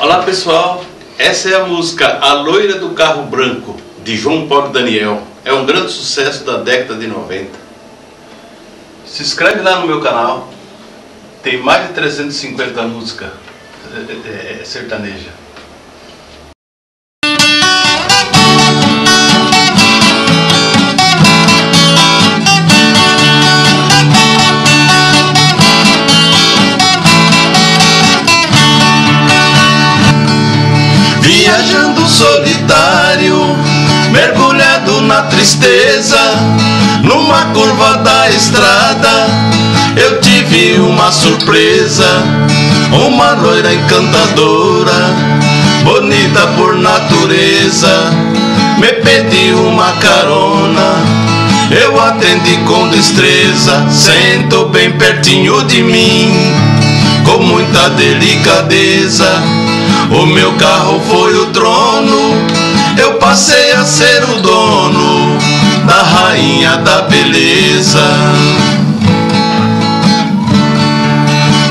Olá pessoal, essa é a música A Loira do Carro Branco, de João Paulo Daniel. É um grande sucesso da década de 90. Se inscreve lá no meu canal, tem mais de 350 músicas é, é, é, sertaneja. Na tristeza, numa curva da estrada, eu tive uma surpresa, uma loira encantadora, bonita por natureza, me pediu uma carona. Eu atendi com destreza, sentou bem pertinho de mim, com muita delicadeza o meu carro foi o trono, eu passei a ser o dono da rainha da beleza.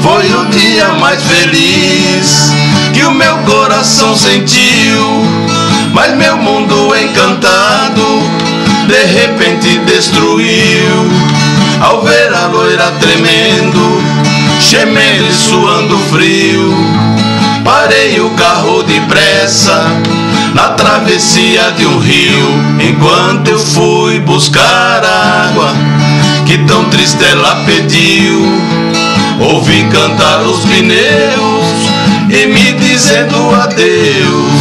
Foi o dia mais feliz que o meu coração sentiu, mas meu mundo encantado de repente destruiu. Ao ver a loira tremendo, gemendo e suando frio Parei o carro depressa travessia de um rio, enquanto eu fui buscar água que tão triste ela pediu. Ouvi cantar os pneus e me dizendo adeus,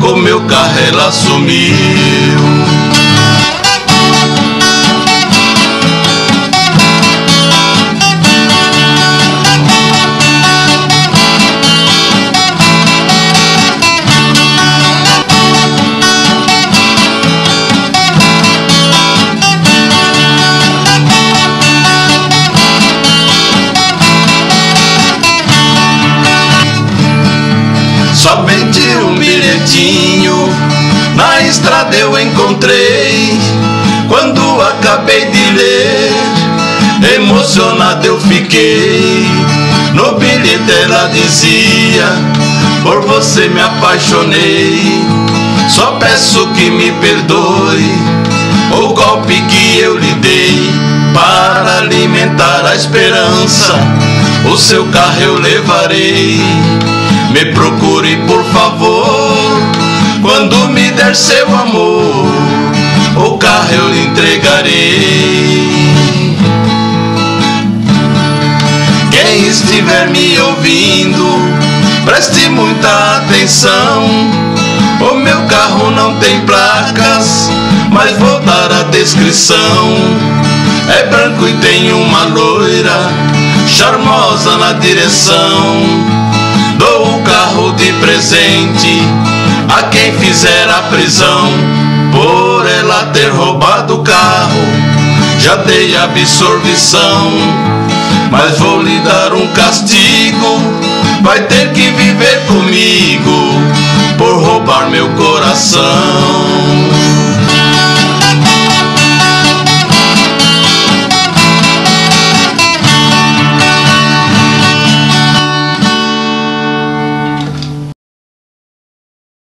com meu carro ela sumiu. Somente um bilhetinho na estrada eu encontrei. Quando acabei de ler, emocionado eu fiquei. No bilhete ela dizia: Por você me apaixonei. Só peço que me perdoe o golpe que eu lhe dei para alimentar a esperança. O seu carro eu levarei. Der seu amor, o carro eu lhe entregarei. Quem estiver me ouvindo, preste muita atenção. O meu carro não tem placas, mas vou dar a descrição. É branco e tem uma loira, charmosa na direção Dou o carro de presente a quem fizer a prisão por ela ter roubado o carro. Já dei absolvição, mas vou lhe dar um castigo. Vai ter que viver comigo por roubar meu coração.